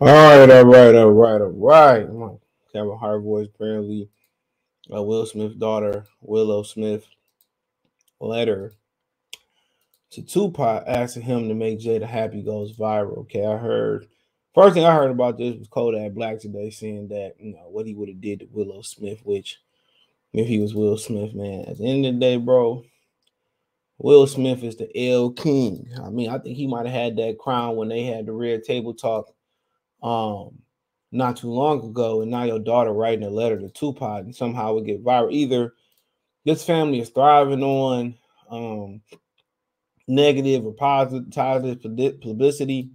All right, all right, all right, all right. Kevin Hart voice apparently A uh, Will Smith's daughter, Willow Smith, letter to Tupac asking him to make Jada happy goes viral. Okay, I heard first thing I heard about this was Kodak Black today saying that you know what he would have did to Willow Smith, which if he was Will Smith, man, at the end of the day, bro, Will Smith is the L King. I mean, I think he might have had that crown when they had the red table talk um not too long ago, and now your daughter writing a letter to Tupac and somehow it get viral. Either this family is thriving on um negative or positive, positive publicity,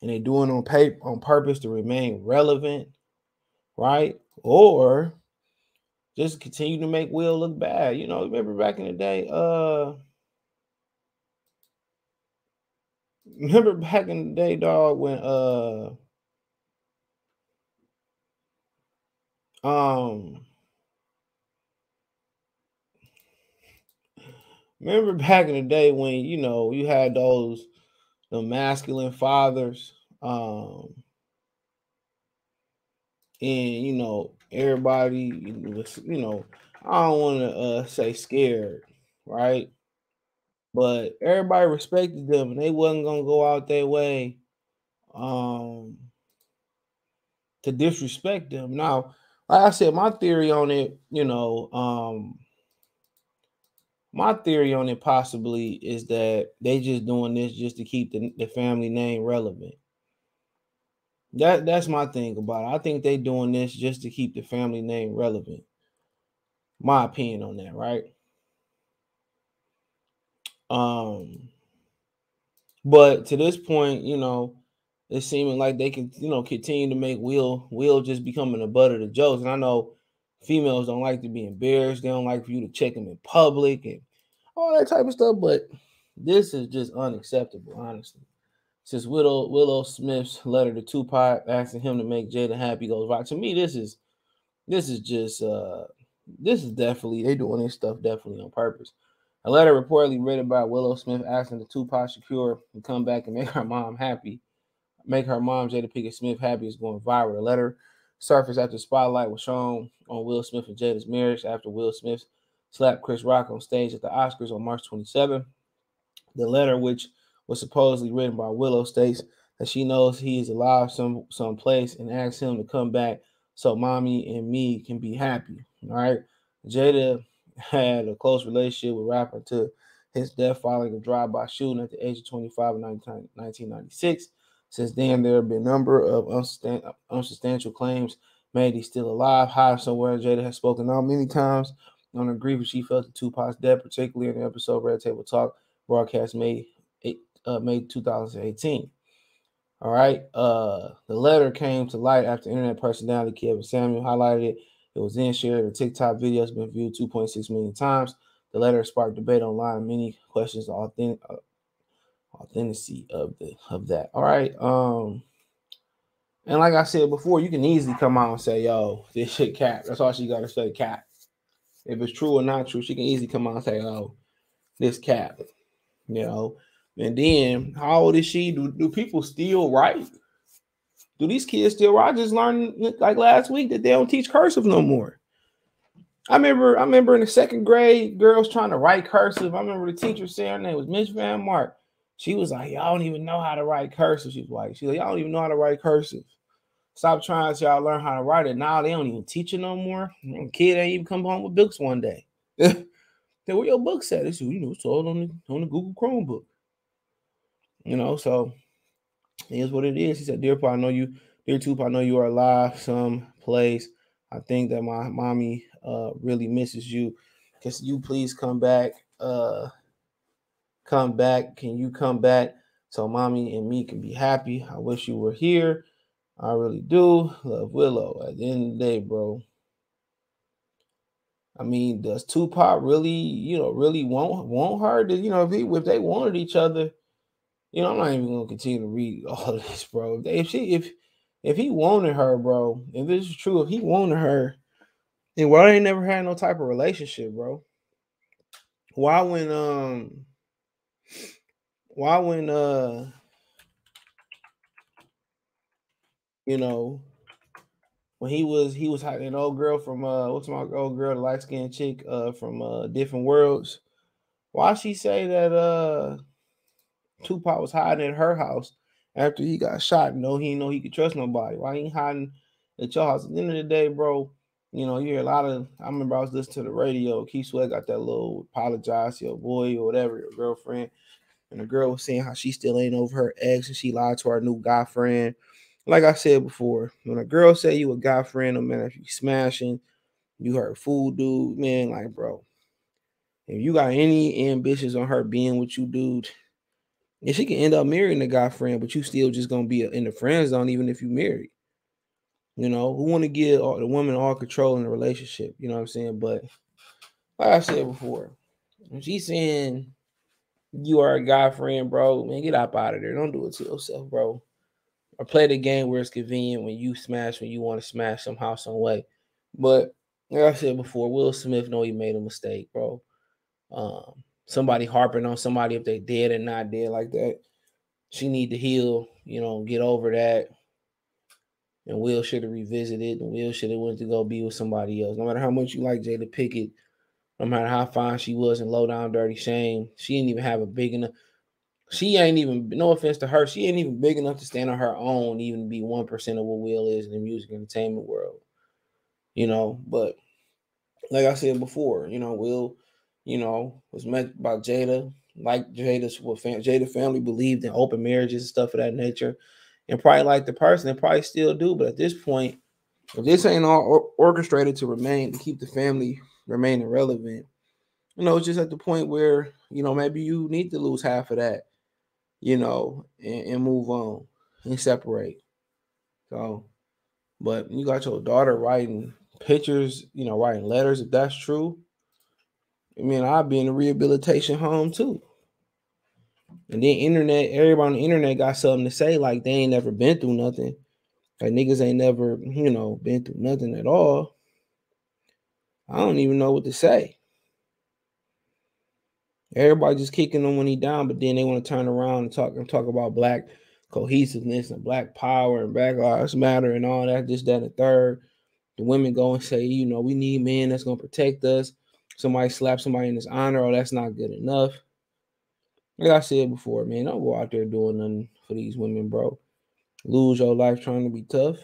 and they're doing on paper on purpose to remain relevant, right? Or just continue to make Will look bad. You know, remember back in the day, uh remember back in the day, dog, when uh Um, remember back in the day when you know you had those the masculine fathers, um, and you know everybody was you know I don't want to uh, say scared, right? But everybody respected them, and they wasn't gonna go out their way um, to disrespect them. Now like I said, my theory on it, you know, um, my theory on it possibly is that they just doing this just to keep the, the family name relevant. That that's my thing about it. I think they doing this just to keep the family name relevant. My opinion on that, right? Um, but to this point, you know, it's seeming like they can, you know, continue to make Will Will just becoming the butt of the jokes. And I know females don't like to be embarrassed. They don't like for you to check them in public and all that type of stuff. But this is just unacceptable, honestly. Since Willow Willow Smith's letter to Tupac asking him to make Jada happy goes right. To me, this is this is just uh this is definitely they doing this stuff definitely on purpose. A letter reportedly written by Willow Smith asking the Tupac Shakur to come back and make her mom happy Make Her Mom, Jada Pinkett Smith, Happy is going viral. The letter surfaced after Spotlight was shown on Will Smith and Jada's marriage after Will Smith slapped Chris Rock on stage at the Oscars on March 27. The letter, which was supposedly written by Willow, states that she knows he is alive some someplace and asks him to come back so mommy and me can be happy. All right. Jada had a close relationship with rapper to his death following a drive-by shooting at the age of 25 in 1996. Since then, there have been a number of unsubstantial claims made he's still alive, high somewhere. Jada has spoken out many times on the grief she felt to Tupac's death, particularly in the episode Red Table Talk broadcast May eight, uh, May 2018. All right, uh, the letter came to light after internet personality Kevin Samuels highlighted it. It was then shared The TikTok video. has been viewed 2.6 million times. The letter sparked debate online, many questions authentic, uh, authenticity of the of that. All right. Um and like I said before, you can easily come out and say, yo, this shit cap. That's all she gotta say, cap. If it's true or not true, she can easily come out and say, oh, this cap. You know. And then how old is she? Do, do people still write? Do these kids still write? I just learned like last week that they don't teach cursive no more. I remember I remember in the second grade, girls trying to write cursive. I remember the teacher saying her name was Miss Van Mark. She was like, Y'all don't even know how to write cursive. She's white. She's like, Y'all don't even know how to write cursive. Stop trying to y'all learn how to write it. Now they don't even teach it no more. Kid ain't even come home with books one day. They where your books at? It's you know, it's all on the on the Google Chromebook. You know, so it is what it is. He said, Dear Paul, I know you, dear Tupac, I know you are alive some place. I think that my mommy uh really misses you. Can you please come back. Uh come back? Can you come back so mommy and me can be happy? I wish you were here. I really do. Love Willow. At the end of the day, bro. I mean, does Tupac really, you know, really want want her? To, you know, if, he, if they wanted each other, you know, I'm not even gonna continue to read all of this, bro. If, if she, if if he wanted her, bro, if this is true, if he wanted her, then why they never had no type of relationship, bro? Why when um why when uh you know when he was he was hiding an old girl from uh what's my old girl, the light skinned chick uh from uh different worlds. Why she say that uh Tupac was hiding at her house after he got shot? No, he know he could trust nobody. Why ain't hiding at your house? At the end of the day, bro, you know, you hear a lot of I remember I was listening to the radio, Keith Sweat got that little apologize to your boy or whatever, your girlfriend. And the girl was saying how she still ain't over her ex and she lied to her new guy friend like I said before, when a girl say you a guy friend, no matter if you smashing, you her fool dude, man, like bro, if you got any ambitions on her being with you, dude, and she can end up marrying the guy friend, but you still just gonna be in the friend zone, even if you marry. You know, who want to give all, the woman all control in the relationship? You know what I'm saying? But like I said before, when she's saying you are a guy friend, bro, man, get up out of there. Don't do it to yourself, bro or play the game where it's convenient when you smash when you want to smash somehow, some way. But like I said before, Will Smith know he made a mistake, bro. Um, somebody harping on somebody if they dead and not dead like that. She need to heal, you know, get over that. And Will should have revisited, and Will should have went to go be with somebody else. No matter how much you like Jada Pinkett, no matter how fine she was in Low Down Dirty Shame, she didn't even have a big enough she ain't even no offense to her, she ain't even big enough to stand on her own, even be one percent of what Will is in the music entertainment world. You know, but like I said before, you know, Will, you know, was met by Jada, like Jada's what fam- Jada family believed in open marriages and stuff of that nature, and probably like the person, they probably still do. But at this point, if this ain't all or- orchestrated to remain to keep the family remaining relevant, you know, it's just at the point where you know maybe you need to lose half of that you know, and, and move on and separate. So, but you got your daughter writing pictures, you know, writing letters. If that's true, I mean, I'd be in a rehabilitation home too. And then internet, everybody on the internet got something to say, like they ain't never been through nothing. Like niggas ain't never, you know, been through nothing at all. I don't even know what to say. Everybody just kicking him when he down, but then they want to turn around and talk and talk about black cohesiveness and black power and black lives matter and all that, just that and third. The women go and say, you know, we need men that's gonna protect us. Somebody slap somebody in his honor, oh, that's not good enough. Like I said before, man, don't go out there doing nothing for these women, bro. Lose your life trying to be tough.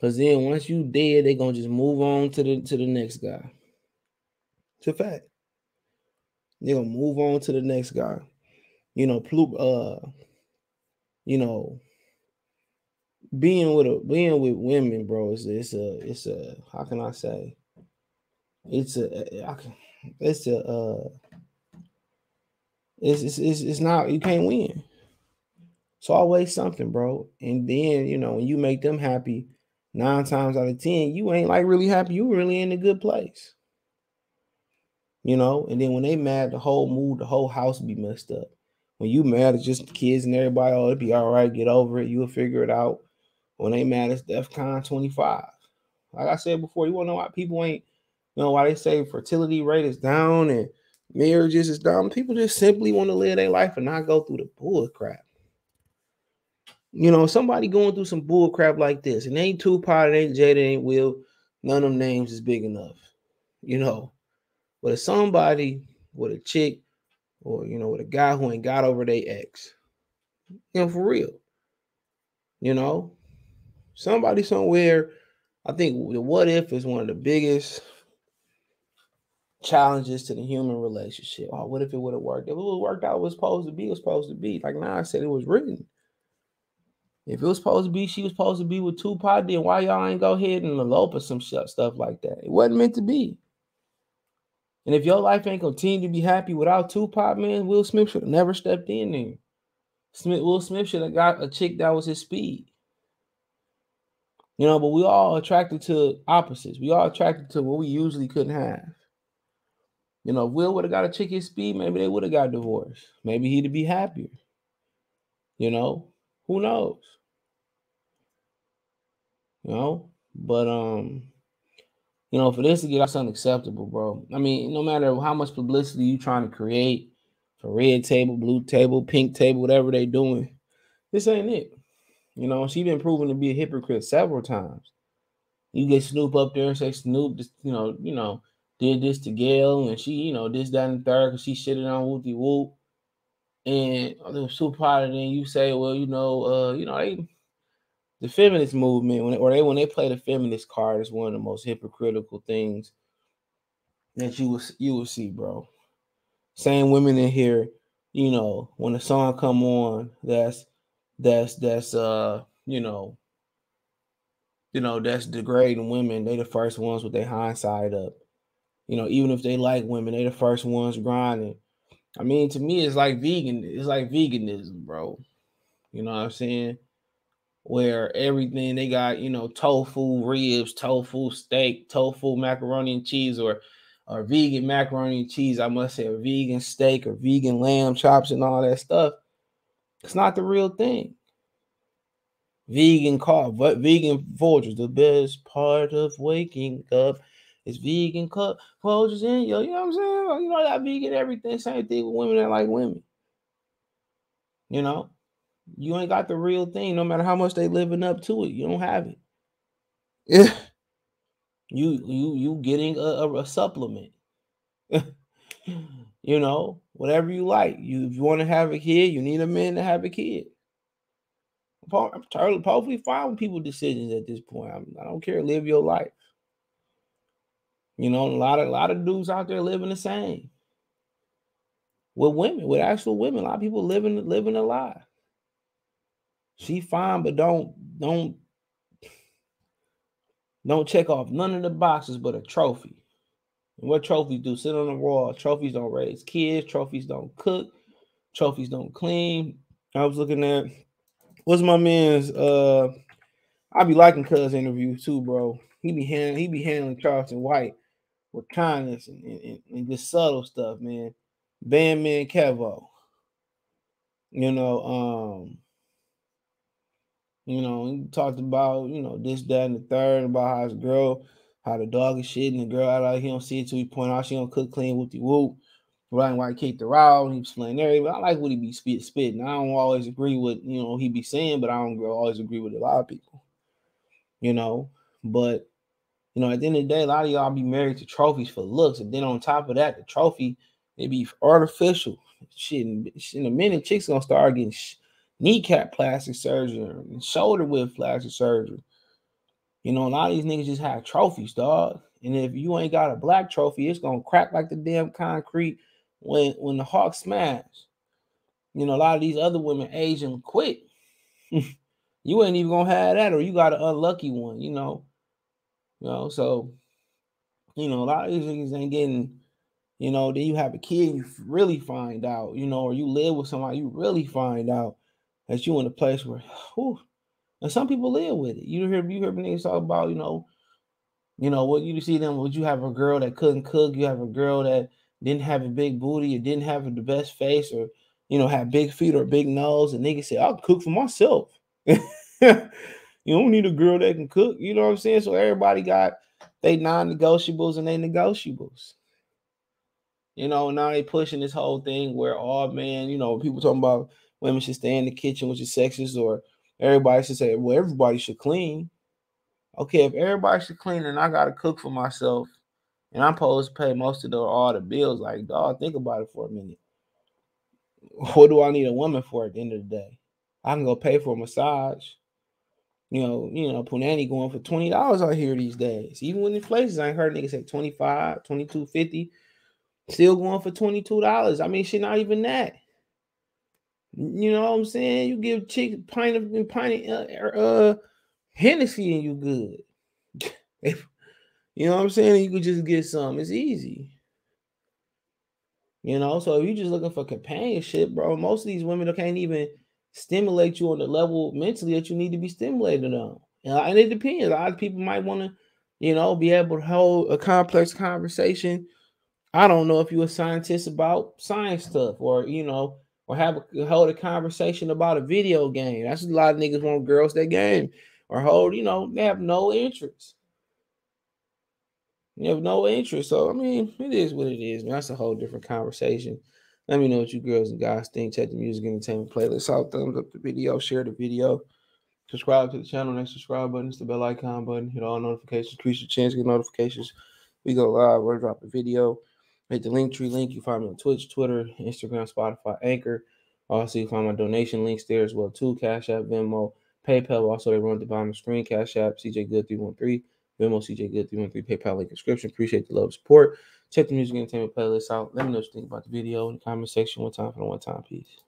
Cause then once you dead, they gonna just move on to the to the next guy. It's a fact. They're gonna move on to the next guy. You know, uh, you know, being with a being with women, bro, it's, it's a it's a how can I say? It's a I can, it's a uh it's, it's it's it's not you can't win. It's always something, bro. And then you know when you make them happy, nine times out of ten, you ain't like really happy. You really in a good place you know. And then when they mad, the whole mood, the whole house be messed up. When you mad, it's just the kids and everybody. Oh, it'll be all right. Get over it. You'll figure it out. When they mad, it's DEFCON 25. Like I said before, you want to know why people ain't, you know, why they say fertility rate is down and marriages is down. People just simply want to live their life and not go through the bull crap. You know, somebody going through some bull crap like this, and ain't Tupac, it ain't Jada, ain't Will, none of them names is big enough. You know, but if somebody with a chick or you know with a guy who ain't got over their ex, you know, for real, you know, somebody somewhere, I think the what if is one of the biggest challenges to the human relationship. Oh, what if it would have worked? If it would worked out, it was supposed to be, it was supposed to be. Like now, I said it was written. If it was supposed to be, she was supposed to be with Tupac, then why y'all ain't go ahead and elope or some shit, stuff like that? It wasn't meant to be. And if your life ain't continue to be happy without Tupac, man, Will Smith should have never stepped in there. Smith, Will Smith should have got a chick that was his speed. You know, but we all attracted to opposites. We all attracted to what we usually couldn't have. You know, Will would have got a chick his speed, maybe they would have got divorced. Maybe he'd be happier. You know, who knows? You know, but um, you know, for this to get us unacceptable, bro. I mean, no matter how much publicity you trying to create for red table, blue table, pink table, whatever they doing, this ain't it. You know, she been proven to be a hypocrite several times. You get Snoop up there and say Snoop, you know, you know, did this to Gayle and she, you know, this, that, and third because she shitted on Whoopi Whoop. And the super part, then you say, well, you know, uh, you know, they the feminist movement when they, or they when they play the feminist card is one of the most hypocritical things that you will you will see, bro. Same women in here, you know, when the song come on, that's that's that's uh, you know, you know, that's degrading women. They the first ones with their hindsight up. You know, even if they like women, they the first ones grinding. I mean, to me, it's like vegan. It's like veganism, bro. You know what I'm saying? Where everything they got, you know, tofu ribs, tofu steak, tofu macaroni and cheese, or or vegan macaroni and cheese. I must say, a vegan steak or vegan lamb chops and all that stuff. It's not the real thing. Vegan car, but vegan Folgers, the best part of waking up is vegan cup Folgers in yo. You know what I'm saying? You know, that vegan everything. Same thing with women that like women. You know, you ain't got the real thing, no matter how much they living up to it. You don't have it. Yeah. You you you getting a, a, a supplement. you know, whatever you like. You if you want to have a kid, you need a man to have a kid. I'm totally fine with people decisions at this point. I'm, I do not care. Live your life. You know, a lot of a lot of dudes out there living the same. With women, with actual women, a lot of people living living a lie. She fine, but don't don't don't check off none of the boxes but a trophy. And what trophies do? Sit on the wall. Trophies don't raise kids. Trophies don't cook. Trophies don't clean. I was looking at what's my man's uh I be liking Cuz interview too, bro. He be handling he be handling Charleston White with kindness and, and, and just subtle stuff, man. Bandman Kevo. You know, um, you know, he talked about, you know, this, that, and the third, about how his girl, how the dog is shit, and the girl out like he don't see it till he point out she don't cook clean with the whoop. Ryan White kicked her out. He was playing everything. I like what he be spit, spitting. I don't always agree with you know he be saying, but I don't always agree with a lot of people. You know, but you know, at the end of the day, a lot of y'all be married to trophies for looks, and then on top of that, the trophy they be artificial. Shit, in a minute, chicks gonna start getting kneecap plastic surgery and shoulder width plastic surgery. You know, a lot of these niggas just have trophies, dog. And if you ain't got a black trophy, it's gonna crack like the damn concrete when when the hawk smash. You know, a lot of these other women aging quick. you ain't even gonna have that, or you got an unlucky one, you know. You know, so you know, a lot of these niggas ain't getting, you know, then you have a kid, you really find out, you know, or you live with somebody, you really find out that you in a place where, whew, and some people live with it. You hear you hear niggas talk about, you know, you know, what you see them, would you have a girl that couldn't cook, you have a girl that didn't have a big booty, or didn't have the best face, or you know, have big feet or big nose, and niggas say, I'll cook for myself. You don't need a girl that can cook. You know what I'm saying? So everybody got they non-negotiables and they negotiables. You know, now they pushing this whole thing where all oh, man, you know, people talking about women should stay in the kitchen, which is sexist, or everybody should say, well, everybody should clean. Okay, if everybody should clean and I gotta cook for myself, and I'm supposed to pay most of the all the bills, like dog, think about it for a minute. What do I need a woman for at the end of the day? I can go pay for a massage. You know, you know, Punani going for $20 out here these days. Even when places I heard niggas say 25, 22, 50, still going for $22. I mean, shit, not even that. You know what I'm saying? You give chick pint of pint of uh, uh Hennessy and you good. you know what I'm saying? You could just get some. It's easy. You know, so if you're just looking for companionship, bro, most of these women can't even stimulate you on the level mentally that you need to be stimulated on. And it depends. A lot of people might want to, you know, be able to hold a complex conversation. I don't know if you're a scientist about science stuff or, you know, or have a, hold a conversation about a video game. That's a lot of niggas want girls that game or hold, you know, they have no interest. You have no interest. So, I mean, it is what it is, man. That's a whole different conversation. Let me know what you girls and guys think. Check the music entertainment playlist out. Thumbs up the video, share the video. Subscribe to the channel. Next subscribe button is the bell icon button. Hit all notifications. Increase your chance to get notifications. We go live. We're drop a video. Hit the link tree link. You find me on Twitch, Twitter, Instagram, Spotify, Anchor. Also, you find my donation links there as well too. Cash App, Venmo, PayPal. Also, they run the bottom of the screen. Cash App, CJ Good 313. Venmo, CJ Good 313. PayPal link description. Appreciate the love support. Check the music entertainment playlist out. Let me know what you think about the video in the comment section. One time for the one time piece.